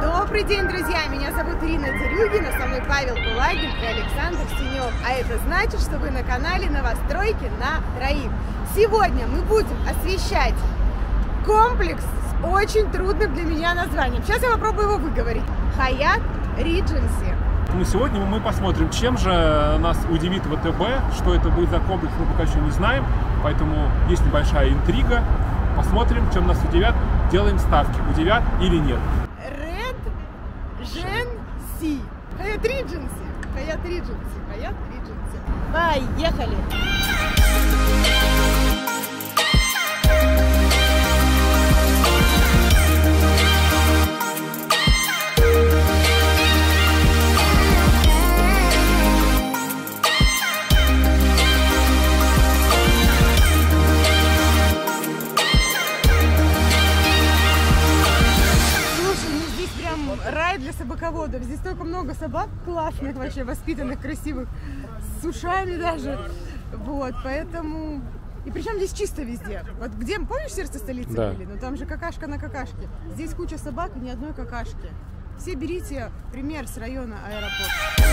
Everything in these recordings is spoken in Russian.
Добрый день, друзья! Меня зовут Ирина Дерюгина, со мной Павел Кулагин и Александр Синев. А это значит, что вы на канале Новостройки на троих. Сегодня мы будем освещать комплекс с очень трудным для меня названием. Сейчас я попробую его выговорить. Хаят Ридженси. Ну, сегодня мы посмотрим, чем же нас удивит ВТБ, что это будет за комплекс, мы пока еще не знаем, поэтому есть небольшая интрига. Посмотрим, чем нас удивят, делаем ставки, удивят или нет. Ред Жен Си. Хаят Ридженси. Хаят Ридженси. Хаят Ридженси. Поехали! Собаководов. Здесь столько много собак классных, вообще воспитанных, красивых, с ушами даже. Вот, поэтому... И причем здесь чисто везде. Вот где, помнишь, сердце столицы Да. были? Ну там же какашка на какашке. Здесь куча собак и ни одной какашки. Все берите пример с района аэропорт.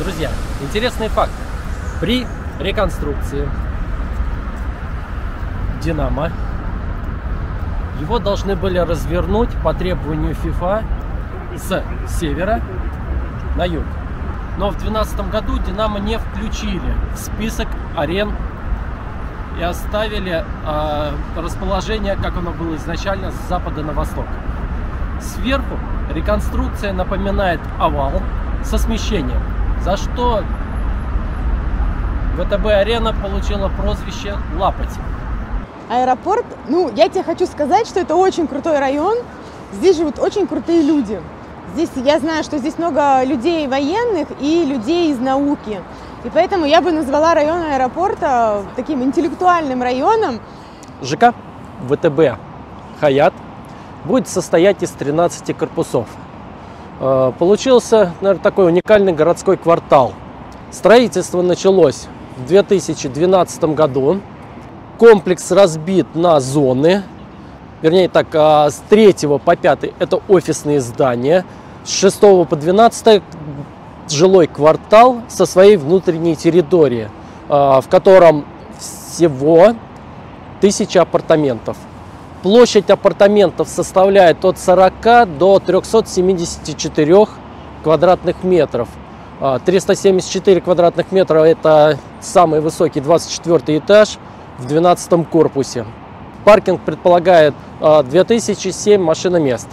Друзья, интересный факт. При реконструкции Динамо его должны были развернуть по требованию ФИФА с севера на юг. Но в 2012 году Динамо не включили в список арен и оставили э, расположение, как оно было изначально, с запада на восток. Сверху реконструкция напоминает овал со смещением, за что ВТБ-арена получила прозвище «Лапоть». Аэропорт, ну, я тебе хочу сказать, что это очень крутой район. Здесь живут очень крутые люди. Здесь, я знаю, что здесь много людей военных и людей из науки. И поэтому я бы назвала район аэропорта таким интеллектуальным районом. ЖК ВТБ «Хаят» будет состоять из 13 корпусов. Э, Получился, наверное, такой уникальный городской квартал. Строительство началось в 2012 году. Комплекс разбит на зоны. Вернее так, а, с 3 по 5 это офисные здания. С 6 по 12 жилой квартал со своей внутренней территорией, а, в котором всего 1000 апартаментов. Площадь апартаментов составляет от 40 до 374 квадратных метров. А, 374 квадратных метра – это самый высокий 24 этаж в 12 корпусе. Паркинг предполагает а, 2007 машиномест.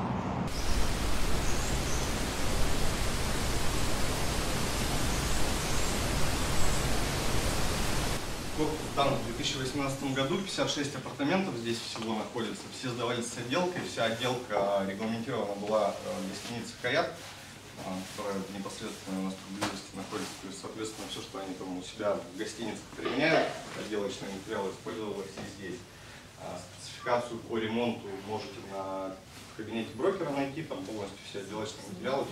2018 году, 56 апартаментов здесь всего находится. Все сдавались с отделкой, вся отделка регламентирована была э, гостиницей «Хаят», э, которая непосредственно у нас поблизости находится. То есть, соответственно, все, что они там у себя в гостинице применяют, отделочные материалы использовалось и здесь. А Спецификацию по ремонту можете на кабинете брокера найти, там полностью все отделочные материалы,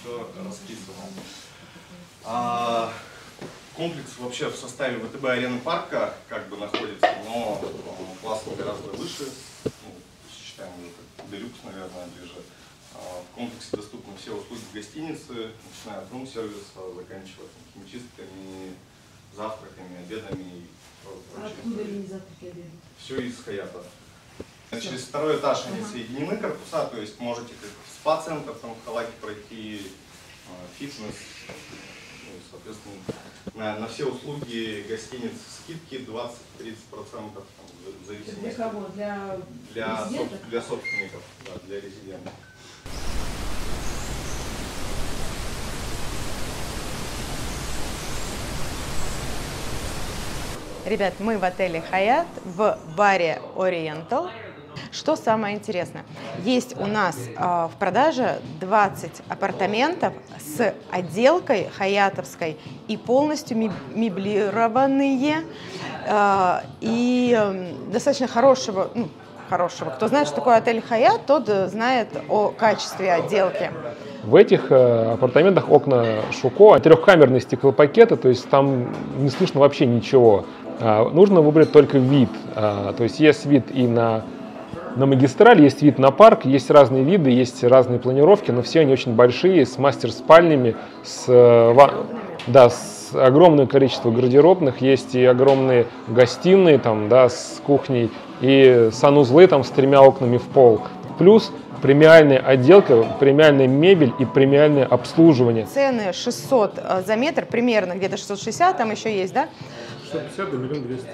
все, расписано. А, Комплекс вообще в составе ВТБ арены парка как бы находится, но э, классно гораздо выше, ну, считаем уже как делюкс, наверное, ближе. А, В комплексе доступны все услуги гостиницы, начиная от рум-сервиса, заканчивая там, химчистками, завтраками, обедами и про- прочим. Все из Хаята. Через второй этаж они соединены корпуса, то есть можете как в спа-центр там в Халаке пройти, э, фитнес, Соответственно, на, на все услуги гостиниц скидки 20-30% в зависимости. Для кого? Для, для, резидентов? Соб, для собственников, да, для резидентов. Ребят, мы в отеле «Хаят» в баре «Ориентал». Что самое интересное, есть у нас э, в продаже 20 апартаментов с отделкой хаятовской и полностью меблированные э, и э, достаточно хорошего, ну, хорошего. Кто знает, что такое отель Хаят, тот знает о качестве отделки. В этих э, апартаментах окна Шуко, трехкамерные стеклопакеты, то есть там не слышно вообще ничего. А, нужно выбрать только вид. А, то есть есть вид и на, на магистраль, есть вид на парк, есть разные виды, есть разные планировки, но все они очень большие, с мастер-спальнями, с, э, да, с огромное количество гардеробных, есть и огромные гостиные там, да, с кухней, и санузлы там с тремя окнами в пол. Плюс премиальная отделка, премиальная мебель и премиальное обслуживание. Цены 600 э, за метр, примерно где-то 660, там еще есть, да? 650 до 1 200.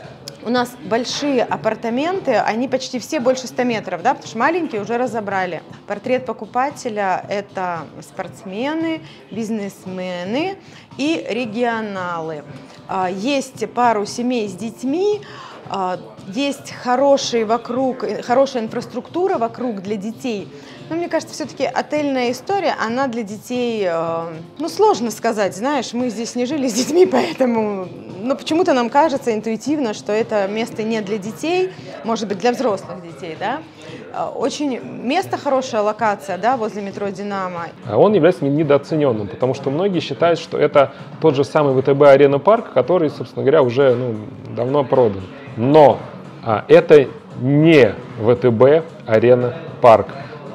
У нас большие апартаменты, они почти все больше 100 метров, да, потому что маленькие уже разобрали. Портрет покупателя – это спортсмены, бизнесмены и регионалы. А, есть пару семей с детьми, а, есть хорошие вокруг, хорошая инфраструктура вокруг для детей. Но мне кажется, все-таки отельная история, она для детей, э, ну, сложно сказать, знаешь, мы здесь не жили с детьми, поэтому, но почему-то нам кажется интуитивно, что это место не для детей, может быть, для взрослых детей, да. Э, очень место хорошая локация, да, возле метро «Динамо». А он является недооцененным, потому что многие считают, что это тот же самый ВТБ Арена Парк, который, собственно говоря, уже ну, давно продан. Но а, это не ВТБ Арена Парк.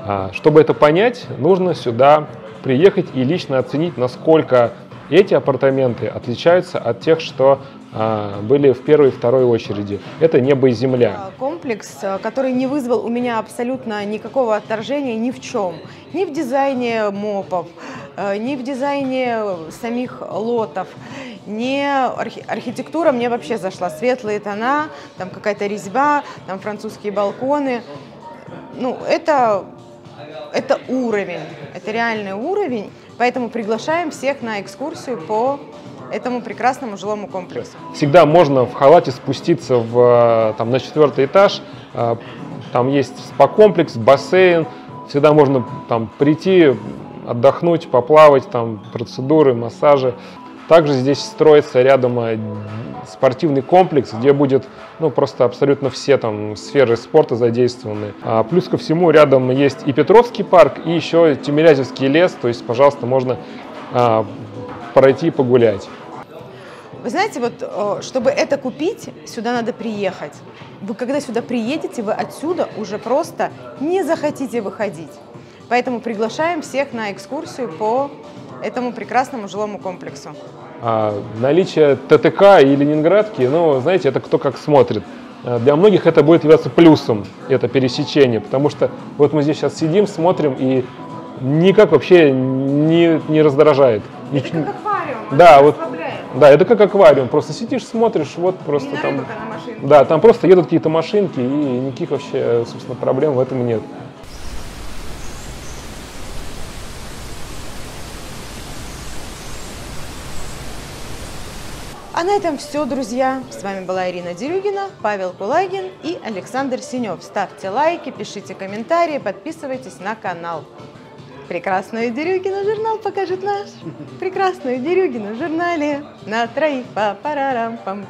А, чтобы это понять, нужно сюда приехать и лично оценить, насколько эти апартаменты отличаются от тех, что а, были в первой и второй очереди. Это небо и земля. А, комплекс, который не вызвал у меня абсолютно никакого отторжения ни в чем. Ни в дизайне мопов, ни в дизайне самих лотов, не архи архитектура мне вообще зашла. Светлые тона, там какая-то резьба, там французские балконы. Ну, это, это уровень, это реальный уровень. Поэтому приглашаем всех на экскурсию по этому прекрасному жилому комплексу. Всегда можно в халате спуститься в, там, на четвертый этаж. А, там есть спа-комплекс, бассейн. Всегда можно там прийти, отдохнуть, поплавать, там процедуры, массажи. Также здесь строится рядом э, спортивный комплекс, где будет ну, просто абсолютно все там сферы спорта задействованы. А плюс ко всему рядом есть и Петровский парк, и еще Тимирязевский лес, то есть, пожалуйста, можно а, пройти погулять. Вы знаете, вот э, чтобы это купить, сюда надо приехать. Вы когда сюда приедете, вы отсюда уже просто не захотите выходить. Поэтому приглашаем всех на экскурсию по этому прекрасному жилому комплексу. А наличие ТТК и Ленинградки, ну, знаете, это кто как смотрит. А для многих это будет являться плюсом, это пересечение, потому что вот мы здесь сейчас сидим, смотрим, и никак вообще не, не раздражает. Это как аквариум, да, вот, да, это как аквариум, просто сидишь, смотришь, вот просто там... А да, там просто едут какие-то машинки, и никаких вообще, собственно, проблем в этом нет. А на этом все, друзья. С вами была Ирина Дерюгина, Павел Кулагин и Александр Синев. Ставьте лайки, пишите комментарии, подписывайтесь на канал. Прекрасную Дерюгину журнал покажет наш. Прекрасную Дерюгину в журнале на троих. Па -парарам -пам.